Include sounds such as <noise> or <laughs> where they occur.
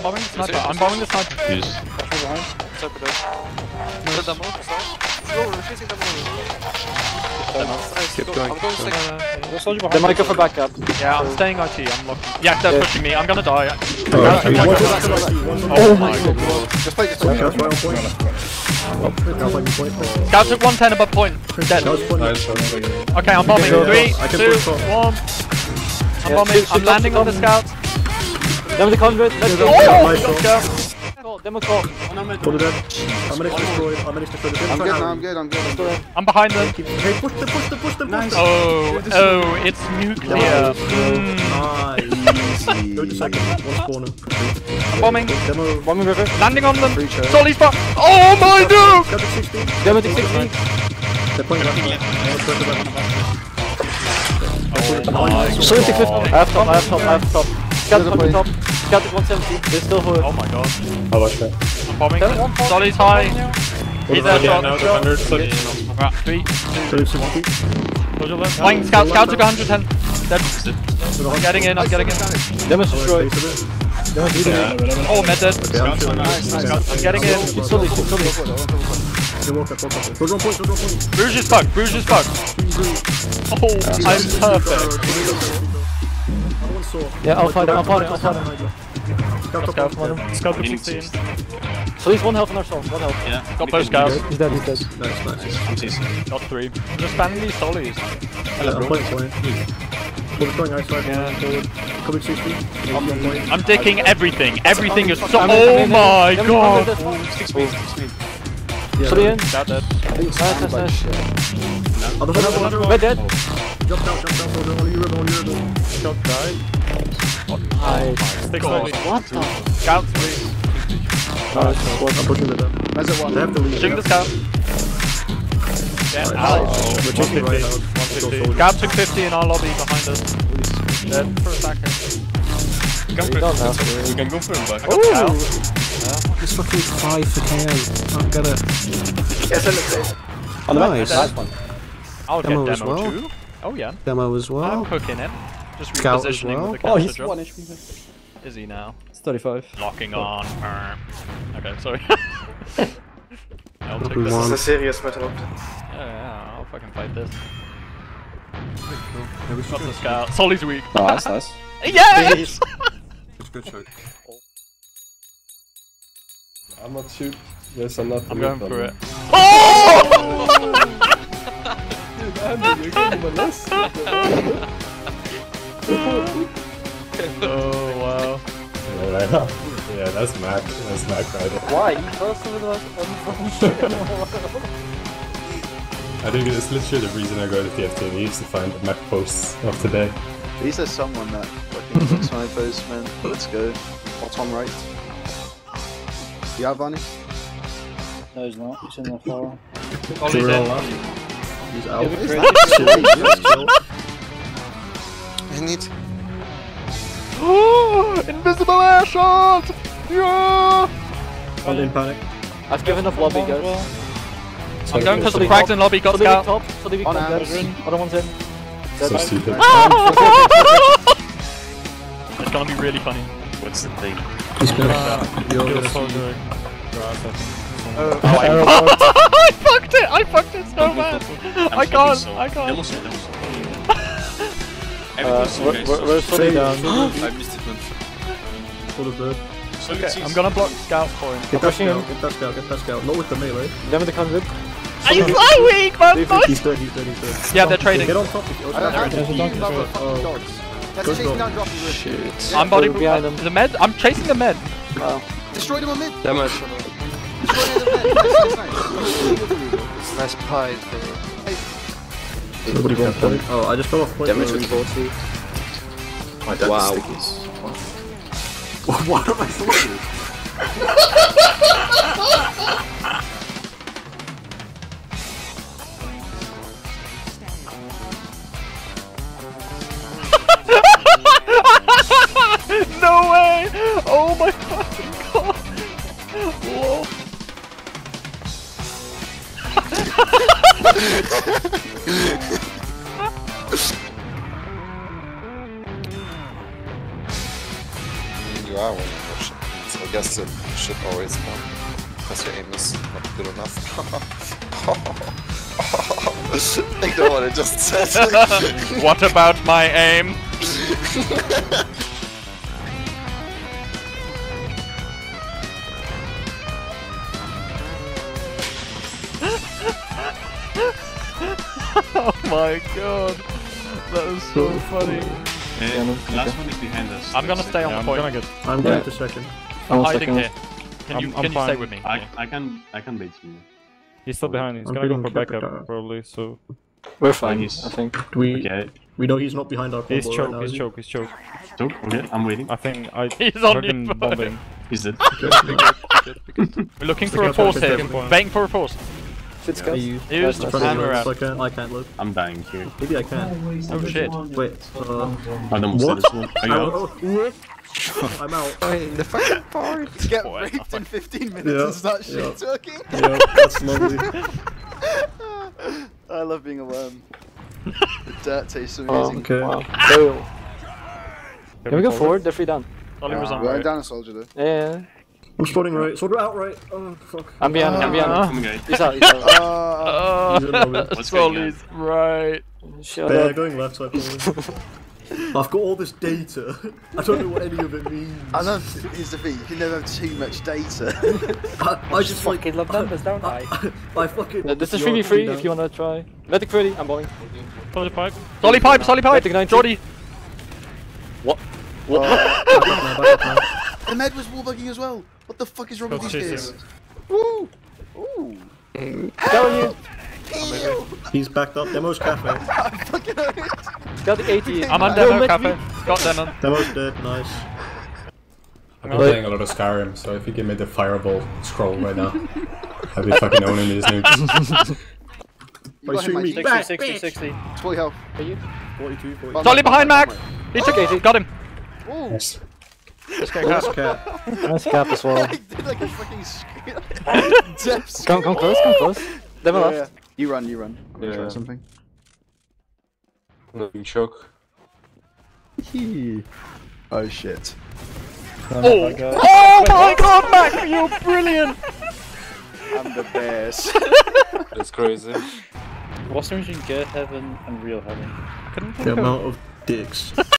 I'm bombing the sniper. I'm bombing the sniper. Use. Sniper dead. Kill demo, so. Go, we're chasing demo. Nice, Keep going. I'm going second. They might go for backup. Yeah, I'm staying IT. I'm locking. Yeah, they're Yeah. pushing me. I'm gonna die. Oh, my god. Just play, just play. That's right on point. That's like point. Scout took 110 above point. Dead. That was point. Okay, I'm bombing. go. Three, 2, 1. I'm bombing. I'm landing on the shoot scout. Demo the convert. Let's go. Oh, nice let's shot. go. Call, Demo call. Pull it in. I managed to destroy it. I managed to kill it. I'm good now, I'm good, I'm good, I'm good. I'm behind them. Hey, push them, push them, push them, push them. Oh, oh, it's nuclear. Nice. Go to second. One spawner. I'm bombing. Demo. Bombing river. Landing on them. Free shot. Solly's back. Oh my god. Got the 16. Demo to 60. They're playing left. Let's go to left. Oh my Solid 650. I have top, I have top, I have top. Scout Another on play. top. Scout at 170. They're still hood. Oh my god. I'll watch that. I'm bombing. Demo. Solly's high. He's there, Yeah, shot. now the under Right, three, So it's 60. Flying scout, scout took 110. Dead. I'm getting in, I'm getting in. Demo's destroyed. Base of it. Demo's destroyed. Oh, med dead. Okay, I'm. Nice, nice. I'm getting in. It's solid, it's solid. Okay, walk up, walk up. Go drone point, go drone point. Bruges is fucked, Bruges is fucked. Oh, I'm perfect. One saw. Yeah, I'll fight him, I'll fight him, I'll fight him. Scout top Scout, one. one. Scout with 16. So he's one health on ourselves, one health. Yeah. Got both scouts. He's dead, he's dead. Nice, nice. Got three. I'm just spamming these sollies. Yeah, I'm playing point. Pull the throwing ice right Yeah. forward. Coming 60. I'm on point. I'm dicking everything. Everything is so. I'm in, I'm Oh in, my I'm in, god. I'm in, Six speed, six speed. Yeah. Solid in. Scout dead. Nice, nice, nice. Other one, other one. Red dead. Jump down, jump down. Hold on, only you rebel, only you rebel. Scout died. Nice. Six God. What the? Scout three. I'm pushing it down. That's it one. They have to leave. Shooting the scout. Get Nice. out. Oh, We're chasing right now. 150. Scout took 50 in our lobby behind us. Dead for a second. Go now. We can go for him back. Scout. This fucking five for KO. Can't get it. On the back. Nice. Nice one. I'll Demo get as demo well. too. Oh yeah. Demo as well. I'm well. cooking it. Just Scout repositioning well. with the Oh, he's drop. one HP. Is he now? It's 35. Locking oh. on. Err. Okay, sorry. <laughs> I'll take We this. won. serious matter of Yeah, yeah, I'll fucking fight this. Yeah, we should Got the scout. Solly's weak. Oh, that's nice. <laughs> Yes! Good shot. I'm not shoot. Yes, I'm not. I'm going for it. Andy, you're getting molested. Oh wow. yeah, yeah, that's Mac. That's Mac right there. Why? You first over the most unfucking shit in the world. <laughs> I think it's literally the reason I go to TFTV is to find the Mac posts of today. Is there someone that fucking looks my post, man? Let's go. Bottom right. You have Vani? No, he's not. He's in the far. Solly's Zero in. left. He's out. Is that Chill, chill. I need. Oh, invisible air shot! Yeah! I'm in panic. I've given up lobby, guys. I'm going because the Solly in lobby got Solly weak scout. top. Solly weak On top. amps. Dead. Other one's in. So Dead. stupid. <laughs> It's gonna be really funny. What's the thing? He's good. Uh, you're Kill gonna soldier. Oh, <laughs> I fucked it! I fucked it so bad! I can't, I can't. Uh, Everything's we're, we're, we're Solly down. I missed it once. Full of bird. Okay, I'm gonna block scout for him. Get that pushing scout, get that scout, get that scout. Not with the melee. Demo the convert. He's so weak, man! He's boy. he's dead, he's dead, he's dead. Yeah, they're trading. Get on top if you... I don't sorry. have There's a you donkey motherfucking dogs. That's Good chasing dog. down dropping roof. Shit. I'm body behind them. The med? I'm chasing the med. Oh. Destroy them on mid. Damage. Destroy them on mid. Nice, nice, nice. Nice pie. Nobody wants point. Oh, I just fell off point. Damage for no with 40. My dad Wow. stickies. <laughs> What am I supposed <laughs> no way! Oh my fucking god! Whoa. <laughs> You are one of So I guess it should always come. Because your aim is not good enough. Ignore <laughs> what I just said. <laughs> what about my aim? <laughs> oh my god. That was so funny. Uh, last one is behind us. I'm gonna stay on Yeah, the I'm point. gonna get. I'm Yeah. going to second. I'm hiding second. here. Can you, I'm- can I'm you stay with me? I, I can I can bait you. He's still behind. He's I'm gonna go for backup Capita. probably. So We're fine, he's- I think. We Okay. we know he's not behind our combo he's right choke. now. He's is he? choke. He's choke. Took. Okay, I'm waiting. I think I. <laughs> He's on fucking you. bombing. He's dead. We're looking for a force here. second point. Bang for a force. Fitz Are guys. you Use That's running hammer around I can? I can't look. I'm dying here. Maybe I can. Oh shit. Wait. Uh, I almost What? did this one. Are you out? oh, oh, <laughs> I'm out. the fucking part. <laughs> Get Boy, raped in 15 minutes Yeah, and start yeah. shit talking. Yeah, that's lovely. <laughs> I love being a worm. the dirt tastes Oh, amazing. Okay. wow. Can we go forward? They're free down. Ollie was on We're right. down a soldier though. Yeah, yeah, yeah. I'm spotting right. Sword out right. Oh fuck. I'm behind, I'm behind. Come guys. <laughs> He's out, he's out. Uh, He's in. What's going on? Right. Shut They're up. going left side. <laughs> probably. I've got all this data. <laughs> I don't know what any of it means. I love here's the thing. You can never have too much data. I, I just like. fucking love numbers, don't I? I fucking. Uh, This is 3v3 down. if you wanna try. Medic 30, I'm bowling. Solid pipe. Solly pipe, Solly pipe. Medic 90. Jordy. Uh, Back the med was wallbugging as well. What the fuck is wrong with Coach these chasing. kids? Woo! Ooh! Telling you, Ew! He's backed up. Demo's cafe. <laughs> I'm fucking hooked. got the 80. I'm on Don't demo let cafe. Got demo. Demo's dead. Nice. I've been playing a lot of Skyrim, so if you give me the fireball scroll right now, <laughs> I'll be fucking owning these <laughs> nukes. You Are you shooting me? Mikey. Back, 60, 60. It's fully health. Are you? 42, 42. Bum, behind Mac. He took <gasps> it. Got him. Ooh! Nice. Let's go, Nice Cap. cat. Nice cap as well. He did like a fucking scream. Come, come close, come close. <laughs> Demo Yeah, left. yeah. You run, you run. I'm gonna try something. No, you choke. oh shit. Oh. oh my god, oh my god Mac, you're brilliant. <laughs> I'm the best. <laughs> That's crazy. What's the difference between Good Heaven and Real Heaven? The amount of dicks